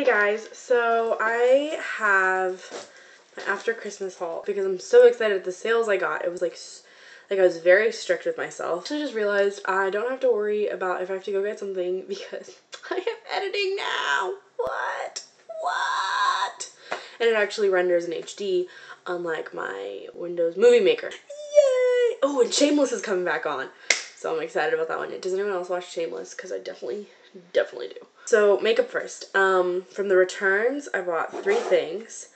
Hey guys, so I have my after Christmas haul because I'm so excited at the sales I got. It was like, like I was very strict with myself. So I just realized I don't have to worry about if I have to go get something because I am editing now. What? What? And it actually renders in HD unlike my Windows Movie Maker. Yay! Oh, and Shameless is coming back on. So I'm excited about that one. Does anyone else watch Shameless? Because I definitely, definitely do. So makeup first. Um, from the returns, I bought three things.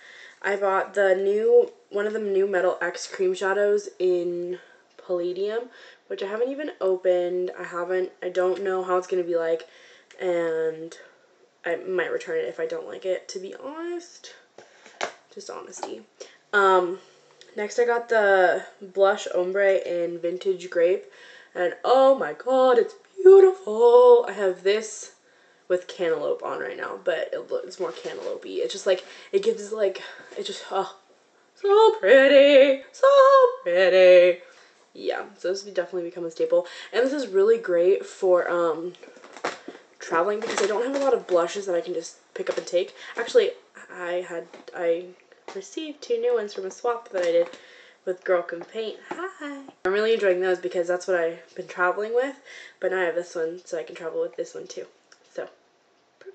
I bought the new, one of the new Metal X cream shadows in Palladium, which I haven't even opened. I haven't, I don't know how it's going to be like, and I might return it if I don't like it, to be honest. Just honesty. Um, next I got the blush ombre in Vintage Grape. And oh my god, it's beautiful. I have this with cantaloupe on right now, but it looks more cantaloupe. It's just like, it gives like, it just, oh, so pretty, so pretty. Yeah, so this would definitely become a staple. And this is really great for um, traveling because I don't have a lot of blushes that I can just pick up and take. Actually, I had, I received two new ones from a swap that I did with Girl Can Paint. Hi! I'm really enjoying those because that's what I've been traveling with, but now I have this one so I can travel with this one too.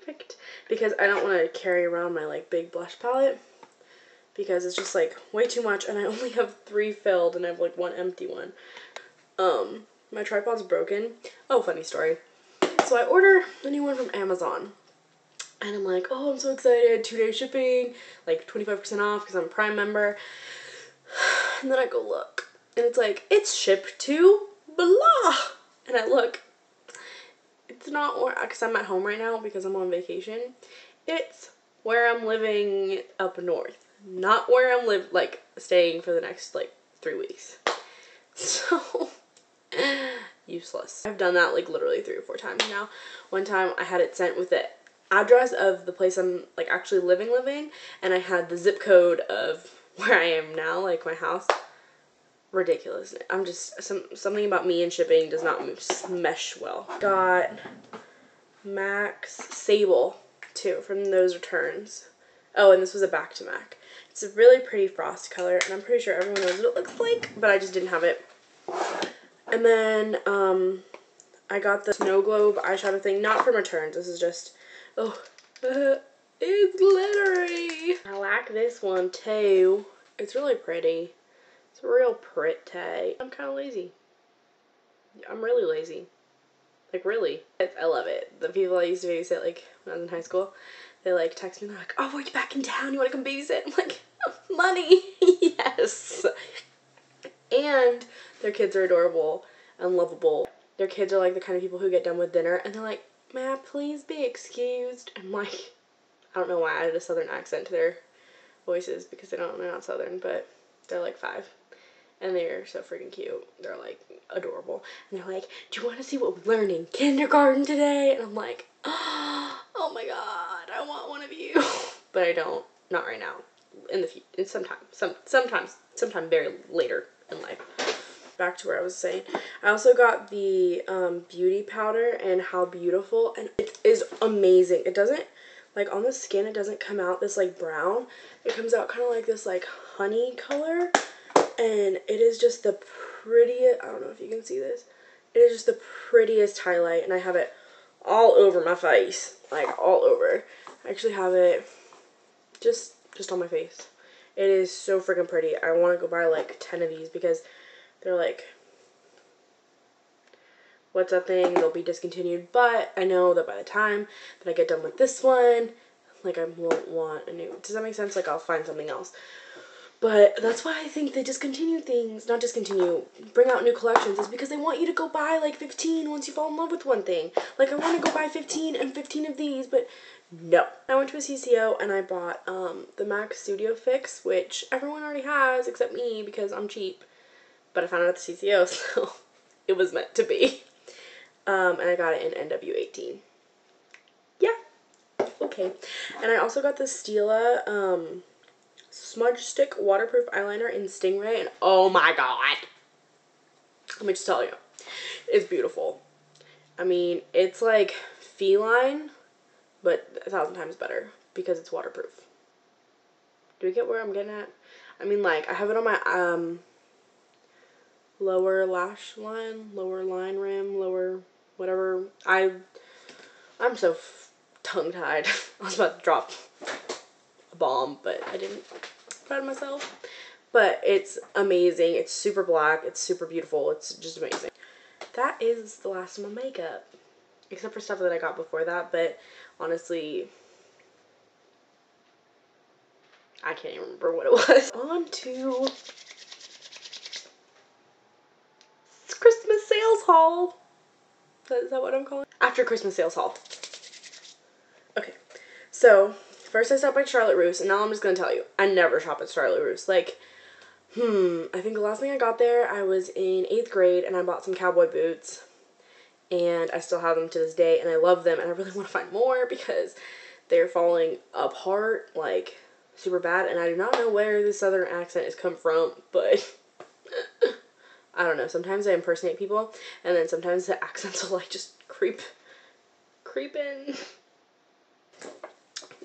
Perfect. Because I don't want to carry around my like big blush palette because it's just like way too much and I only have three filled and I have like one empty one. Um, my tripod's broken. Oh, funny story. So I order a new one from Amazon and I'm like, oh, I'm so excited, two day shipping, like 25% off because I'm a Prime member. And then I go look, and it's like, it's shipped to blah. And I look, it's not where, because I'm at home right now because I'm on vacation. It's where I'm living up north, not where I'm live like staying for the next like three weeks. So useless. I've done that like literally three or four times now. One time I had it sent with the address of the place I'm like actually living living and I had the zip code of where I am now, like my house. Ridiculous. I'm just, some something about me and shipping does not mesh well. Got MAC Sable, too, from those returns. Oh, and this was a back to Mac. It's a really pretty frost color, and I'm pretty sure everyone knows what it looks like, but I just didn't have it. And then, um, I got the snow globe eyeshadow thing, not from returns. This is just, oh, it's glittery. I like this one too. It's really pretty. It's real pretty. I'm kind of lazy. I'm really lazy. Like really. I love it. The people I used to babysit like when I was in high school, they like text me they're like, oh, are you back in town? You want to come babysit? I'm like, money. yes. And their kids are adorable and lovable. Their kids are like the kind of people who get done with dinner and they're like, may I please be excused? I'm like, I don't know why I added a southern accent to their voices because they don't, they're not southern, but they're like five. And they're so freaking cute. They're like adorable. And they're like, do you want to see what we learned in kindergarten today? And I'm like, oh my god, I want one of you. but I don't, not right now. In the future, sometime, some, sometimes, sometime very later in life back to where I was saying. I also got the um, beauty powder and how beautiful and it is amazing. It doesn't like on the skin it doesn't come out this like brown it comes out kind of like this like honey color and it is just the prettiest I don't know if you can see this it is just the prettiest highlight and I have it all over my face like all over I actually have it just just on my face it is so freaking pretty I want to go buy like 10 of these because they're like what's that thing, they'll be discontinued, but I know that by the time that I get done with this one, like I won't want a new, does that make sense? Like I'll find something else. But that's why I think they discontinue things, not discontinue, bring out new collections, is because they want you to go buy like 15 once you fall in love with one thing. Like I want to go buy 15 and 15 of these, but no. I went to a CCO and I bought um, the MAC Studio Fix, which everyone already has except me because I'm cheap. But I found it at the CCO, so it was meant to be. Um, and I got it in NW18. Yeah. Okay. And I also got the Stila um, Smudge Stick Waterproof Eyeliner in Stingray. And oh my god. Let me just tell you. It's beautiful. I mean, it's like feline, but a thousand times better because it's waterproof. Do we get where I'm getting at? I mean, like, I have it on my um lower lash line, lower line rim, lower whatever. I I'm so tongue tied. I was about to drop bomb, but I didn't. Proud of myself. But it's amazing. It's super black. It's super beautiful. It's just amazing. That is the last of my makeup. Except for stuff that I got before that, but honestly, I can't even remember what it was. On to Christmas sales haul. Is that what I'm calling? After Christmas sales haul. Okay, so first I stopped by Charlotte Russe, and now I'm just gonna tell you, I never shop at Charlotte Russe. Like, hmm, I think the last thing I got there, I was in eighth grade, and I bought some cowboy boots, and I still have them to this day, and I love them, and I really want to find more because they're falling apart, like, super bad, and I do not know where the southern accent has come from, but I don't know. Sometimes I impersonate people, and then sometimes the accents will, like, just creep, creep in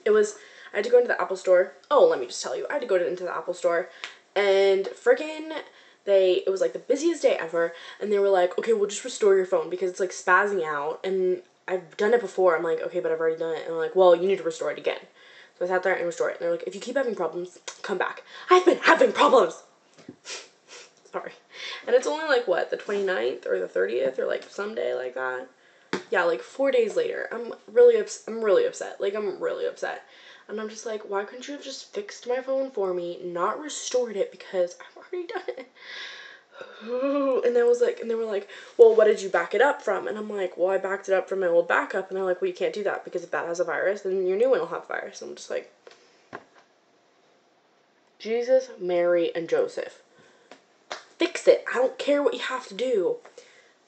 it was I had to go into the Apple store. Oh, let me just tell you, I had to go to, into the Apple store, and freaking they it was like the busiest day ever, and they were like, okay, we'll just restore your phone because it's like spazzing out, and I've done it before. I'm like, okay, but I've already done it, and I'm like, well, you need to restore it again. So I sat there and restored it. And they're like, if you keep having problems, come back. I've been having problems. Sorry. And it's only like what, the 29th or the 30th or like someday like that yeah, like four days later, I'm really ups- I'm really upset. Like I'm really upset. And I'm just like, why couldn't you have just fixed my phone for me, not restored it because I've already done it. and then was like, and they were like, well, what did you back it up from? And I'm like, well, I backed it up from my old backup. And they're like, well, you can't do that because if that has a virus, then your new one will have a virus. And I'm just like, Jesus, Mary, and Joseph, fix it. I don't care what you have to do,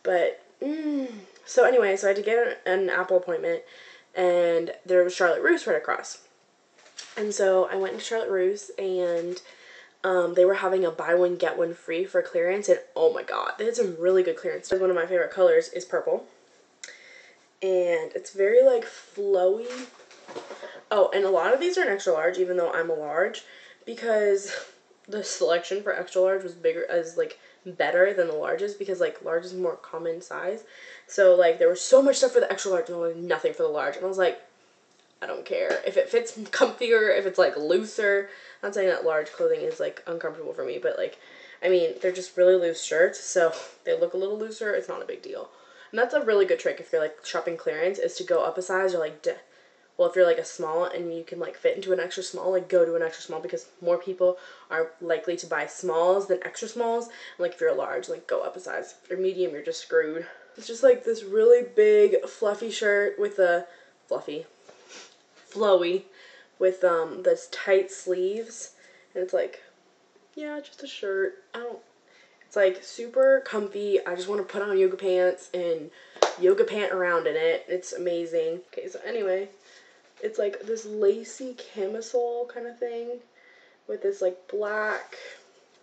but mm, so anyway, so I had to get an, Apple appointment, and there was Charlotte Russe right across. And so I went to Charlotte Russe, and um, they were having a buy one get one free for clearance, and oh my god, they had some really good clearance. One of my favorite colors is purple, and it's very like flowy. Oh, and a lot of these are an extra large, even though I'm a large, because the selection for extra large was bigger as like better than the larges because like large is more common size. So like there was so much stuff for the extra large and nothing for the large. And I was like, I don't care. If it fits comfier, if it's like looser. I'm not saying that large clothing is like uncomfortable for me, but like I mean, they're just really loose shirts, so they look a little looser. It's not a big deal. And that's a really good trick if you're like shopping clearance is to go up a size or like well, if you're like a small and you can like fit into an extra small, like go to an extra small because more people are likely to buy smalls than extra smalls. And, like if you're a large, like go up a size. If you're medium, you're just screwed. It's just like this really big fluffy shirt with a fluffy, flowy, with um this tight sleeves, and it's like, yeah, just a shirt. I don't. It's like super comfy. I just want to put on yoga pants and yoga pant around in it. It's amazing. Okay, so anyway, it's like this lacy camisole kind of thing with this like black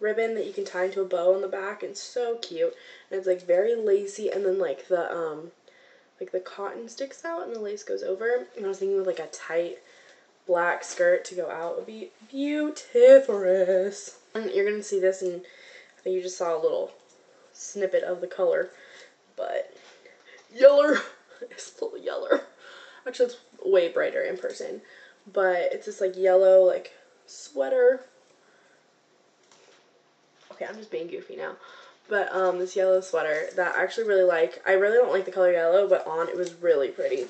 ribbon that you can tie into a bow on the back and so cute. And it's like very lacy and then like the um like the cotton sticks out and the lace goes over. And I was thinking with like a tight black skirt to go out would be beautiful and you're gonna see this and I think you just saw a little snippet of the color but yeller. It's a little yeller. Actually it's way brighter in person. But it's this like yellow like sweater. Okay, I'm just being goofy now. But um, this yellow sweater that I actually really like. I really don't like the color yellow, but on it was really pretty.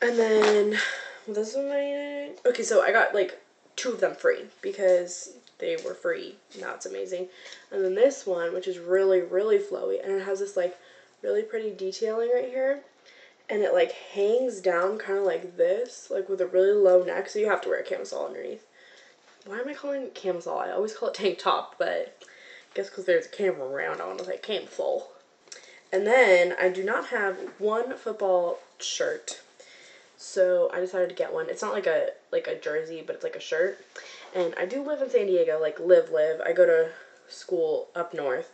And then this one okay, so I got like two of them free because they were free. That's amazing. And then this one, which is really really flowy, and it has this like really pretty detailing right here and it like hangs down kind of like this, like with a really low neck, so you have to wear a camisole underneath. Why am I calling it camisole? I always call it tank top, but I guess because there's a camera around, I want to say camisole. And then I do not have one football shirt, so I decided to get one. It's not like a like a jersey, but it's like a shirt. And I do live in San Diego, like live live. I go to school up north,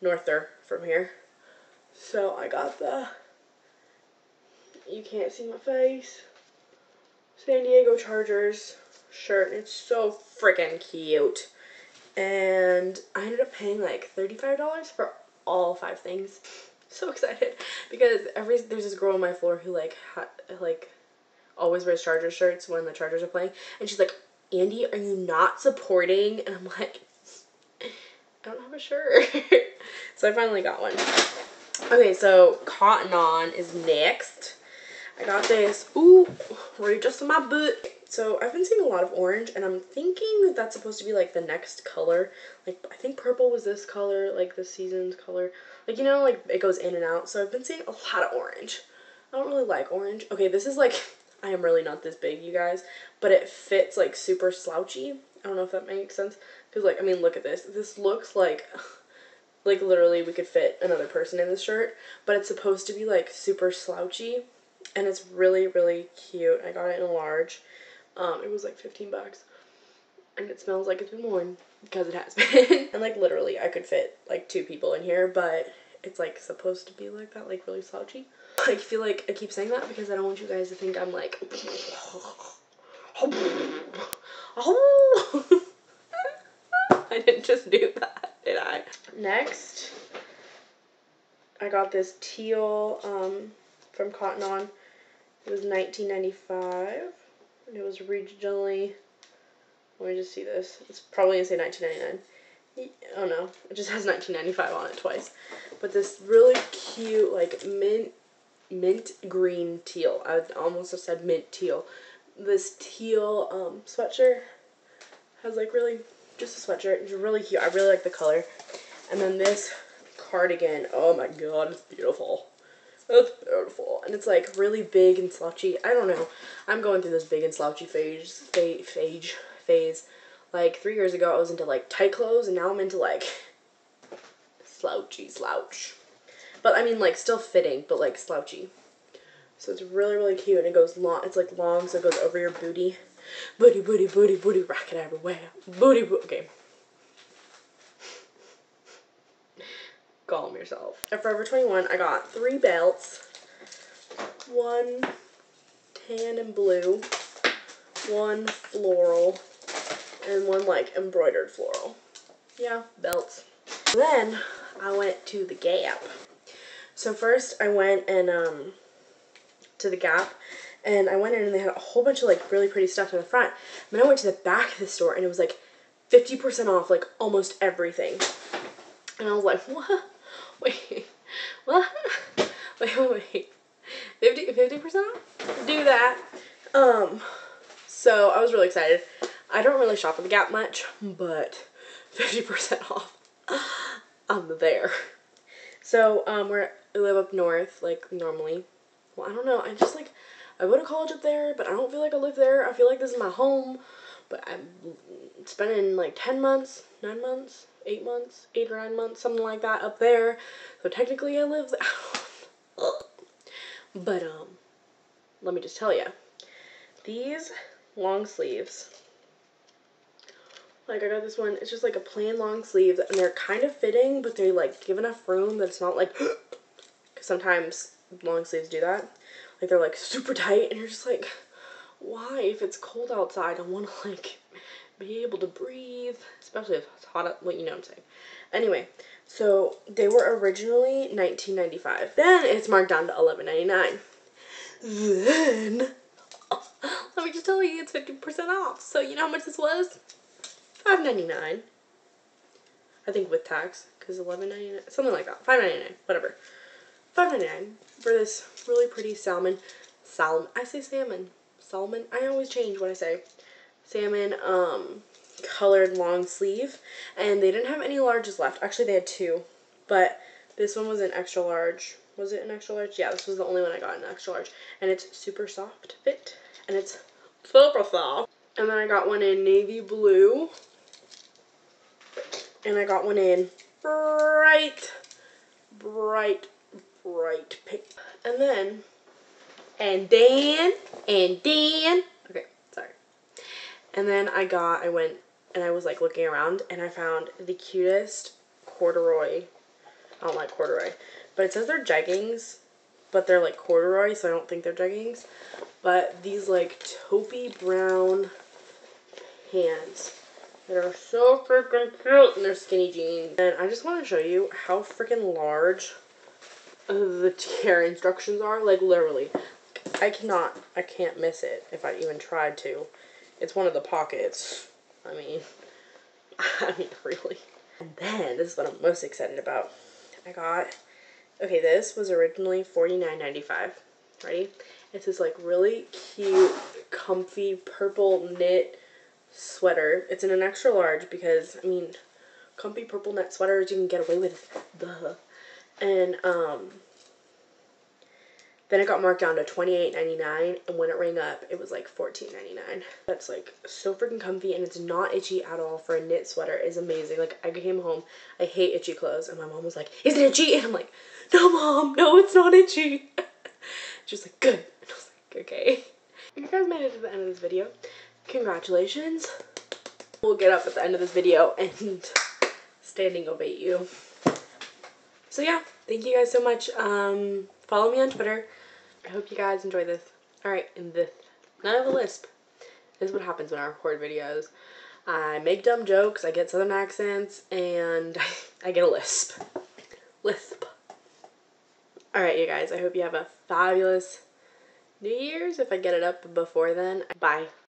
norther from here. So I got the you can't see my face. San Diego Chargers shirt. It's so freaking cute. And I ended up paying like $35 for all five things. So excited because every there's this girl on my floor who like ha, like always wears Chargers shirts when the Chargers are playing, and she's like, "Andy, are you not supporting?" And I'm like, "I don't have a shirt." so I finally got one. Okay, so Cotton On is next. I got this. Ooh, right just in my butt. So I've been seeing a lot of orange, and I'm thinking that that's supposed to be like the next color. Like I think purple was this color, like this season's color. Like you know, like it goes in and out. So I've been seeing a lot of orange. I don't really like orange. Okay, this is like I am really not this big, you guys, but it fits like super slouchy. I don't know if that makes sense. Cause like I mean, look at this. This looks like like literally we could fit another person in this shirt, but it's supposed to be like super slouchy and it's really really cute. I got it in a large. Um, it was like 15 bucks. And it smells like it's been worn because it has been. and like literally I could fit like two people in here, but it's like supposed to be like that, like really slouchy. I feel like I keep saying that because I don't want you guys to think I'm like I didn't just do that, did I? Next, I got this teal um, from Cotton On. It was 1995 and it was regionally let me just see this. It's probably gonna say 1999. Oh no, it just has 1995 on it twice. But this really cute, like mint, mint green teal. I almost have said mint teal. This teal um, sweatshirt has like really just a sweatshirt. It's really cute. I really like the color. And then this cardigan. Oh my god, it's beautiful. It's beautiful. And it's like really big and slouchy. I don't know. I'm going through this big and slouchy phase. Phase. Phase. Like three years ago, I was into like tight clothes, and now I'm into like slouchy slouch. But I mean, like still fitting, but like slouchy. So it's really, really cute, and it goes long. It's like long, so it goes over your booty. Booty, booty, booty, booty, rocket everywhere. Booty, booty. Okay. Calm yourself. At Forever 21, I got three belts. One tan and blue, one floral, and one like embroidered floral. Yeah, belts. Then I went to the Gap. So first I went and um to the Gap and I went in and they had a whole bunch of like really pretty stuff in the front. And then I went to the back of the store and it was like 50% off like almost everything. And I was like, what? Wait, what? Wait, wait, wait. 50 percent off? Do that. Um, so I was really excited. I don't really shop at the Gap much, but 50% off. I'm there. So um, we're we live up north, like normally. Well, I don't know. I just like I go to college up there, but I don't feel like I live there. I feel like this is my home, but I'm spending like 10 months, 9 months, 8 months, 8 or 9 months, something like that up there. So technically I live but um let me just tell you. These long sleeves like I got this one, it's just like a plain long sleeve and they're kind of fitting, but they like give enough room that it's not like, because sometimes long sleeves do that. Like they're like super tight and you're just like, why? If it's cold outside, I want to like be able to breathe, especially if it's hot, up, well, you know what I'm saying. Anyway, so they were originally 19.95. Then it's marked down to 11.99. Then, let me just tell you, it's 50% off. So you know how much this was? Five ninety nine. I think with tax, ninety nine, something like that. Five ninety nine, whatever. Five ninety nine for this really pretty salmon. Salmon. I say salmon. Salmon. I always change what I say. Salmon. Um, colored long sleeve, and they didn't have any larges left. Actually, they had two, but this one was an extra large. Was it an extra large? Yeah, this was the only one I got an extra large, and it's super soft fit, and it's super soft. And then I got one in navy blue and I got one in bright, bright, bright pink. And then, and then, and then, okay, sorry. And then I got, I went and I was like looking around and I found the cutest corduroy. I don't like corduroy, but it says they're jeggings, but they're like corduroy, so I don't think they're jeggings. But these like taupey brown pants that are so freaking cute and they're skinny jeans. And I just want to show you how freaking large the care instructions are. Like literally, I cannot, I can't miss it if I even tried to. It's one of the pockets. I mean, I mean really. And then this is what I'm most excited about. I got okay. This was originally $49.95. Ready? It's this like really cute, comfy purple knit sweater. It's in an extra large because I mean, comfy purple knit sweaters you can get away with. Duh. And um, then it got marked down to $28.99 and when it rang up it was like $14.99. That's like so freaking comfy and it's not itchy at all for a knit sweater. It's amazing. Like I came home, I hate itchy clothes and my mom was like, is it itchy? And I'm like, no mom, no it's not itchy. She's like, good. And I was like, okay. You guys made it to the end of this video. Congratulations. We'll get up at the end of this video and standing ovate you. So yeah, thank you guys so much. Um, follow me on Twitter. I hope you guys enjoy this. Alright, and this, none of a lisp. This is what happens when I record videos. I make dumb jokes, I get southern accents, and I get a lisp. Lisp. Alright, you guys, I hope you have a fabulous New Year's if I get it up before then. Bye.